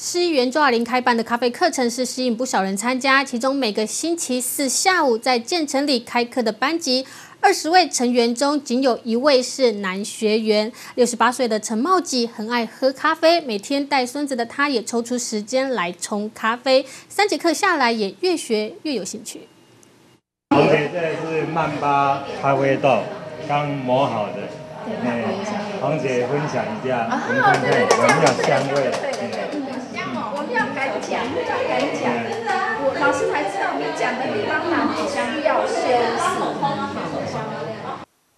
市议员周亚玲开办的咖啡课程是吸引不少人参加，其中每个星期四下午在建成里开课的班级，二十位成员中仅有一位是男学员。六十八岁的陈茂吉很爱喝咖啡，每天带孙子的他也抽出时间来冲咖啡。三节课下来，也越学越有兴趣。红姐，这是曼巴咖啡豆，刚磨好的。哎，红姐分享一下，我们看看有没有香味。敢讲，敢讲，我老师才知道你讲的地方哪里需要修饰。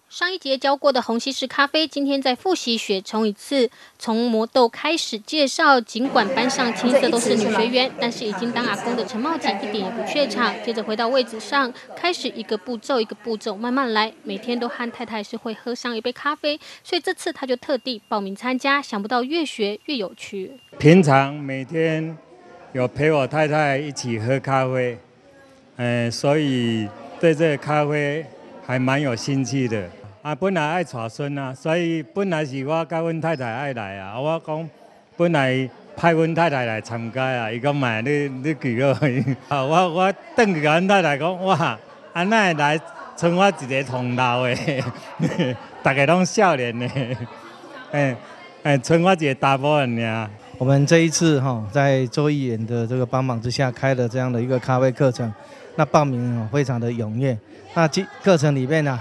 上一节教过的虹吸式咖啡，今天再复习学冲一次。从磨豆开始介绍，尽管班上青涩都是女学员，但是已经当阿公的陈茂锦一点也不怯场。接着回到位置上，开始一个步骤一个步骤慢慢来。每天都和太太是会喝上一杯咖啡，所以这次他就特地报名参加。想不到越学越有趣。平常每天。有陪我太太一起喝咖啡，嗯，所以对这个咖啡还蛮有兴趣的。啊，本来爱娶孙啊，所以本来是我跟阮太太爱来啊。我讲本来派阮太太来参加啊，伊讲买你你几个？啊，我我等去阮太太讲哇，安奈来剩我一个同道的，大家拢少年的，哎哎，剩我一个大波人尔。我们这一次哈，在周议员的这个帮忙之下，开了这样的一个咖啡课程，那报名非常的踊跃。那这课程里面呢，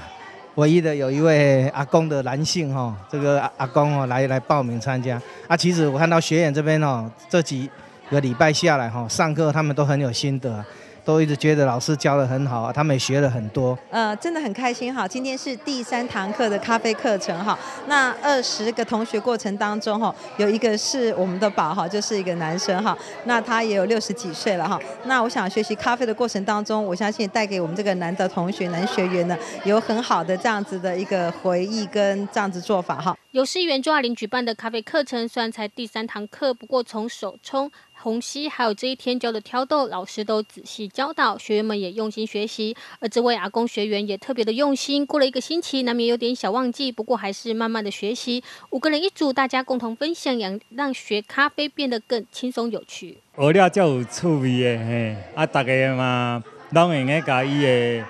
唯一的有一位阿公的男性哈，这个阿阿公哦来来报名参加。啊，其实我看到学员这边哦，这几个礼拜下来哈，上课他们都很有心得。都一直觉得老师教的很好啊，他们也学了很多。呃，真的很开心哈。今天是第三堂课的咖啡课程哈。那二十个同学过程当中哈，有一个是我们的宝哈，就是一个男生哈。那他也有六十几岁了哈。那我想学习咖啡的过程当中，我相信带给我们这个男的同学、男学员呢，有很好的这样子的一个回忆跟这样子做法哈。由市议员周亚玲举办的咖啡课程，虽然才第三堂课，不过从手冲、虹吸，还有这一天教的挑豆，老师都仔细教导，学员们也用心学习。而这位阿公学员也特别的用心，过了一个星期，难免有点小忘记，不过还是慢慢的学习。五个人一组，大家共同分享，让让学咖啡变得更轻松有趣。学了就有趣味的嘿，啊，大家嘛，拢用个甲伊的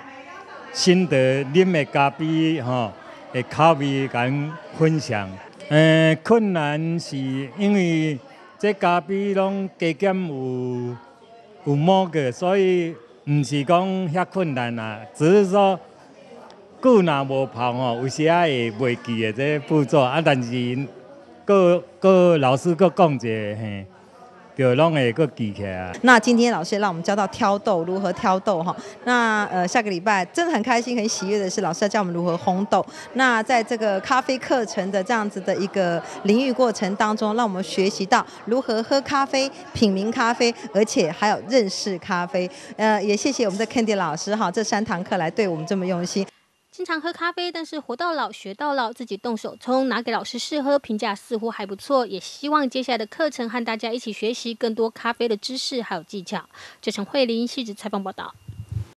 心得，啉的咖啡吼。的口味跟分享，呃，困难是因为这咖啡拢加减有有某个，所以唔是讲遐困难啊，只是说久若无泡吼，有时啊会袂记的这步骤啊，但是各各老师各讲者嘿。有弄一个记起来。那今天老师让我们教到挑豆，如何挑豆哈？那呃下个礼拜真的很开心、很喜悦的是，老师要教我们如何烘豆。那在这个咖啡课程的这样子的一个领域过程当中，让我们学习到如何喝咖啡、品茗咖啡，而且还有认识咖啡。呃，也谢谢我们的 Candy 老师哈，这三堂课来对我们这么用心。经常喝咖啡，但是活到老学到老，自己动手冲，拿给老师试喝，评价似乎还不错。也希望接下来的课程和大家一起学习更多咖啡的知识还有技巧。这陈慧琳，细致采访报道。